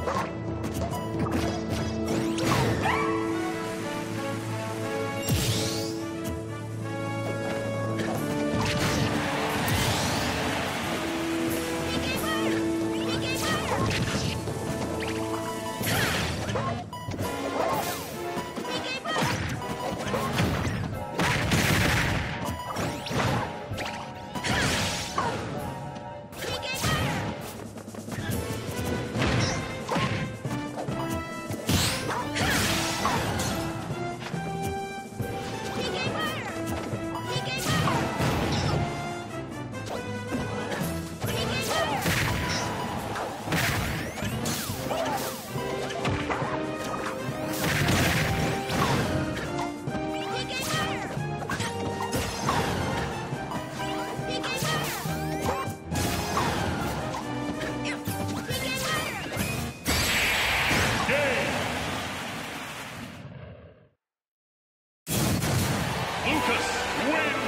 ピッ! Lucas wins.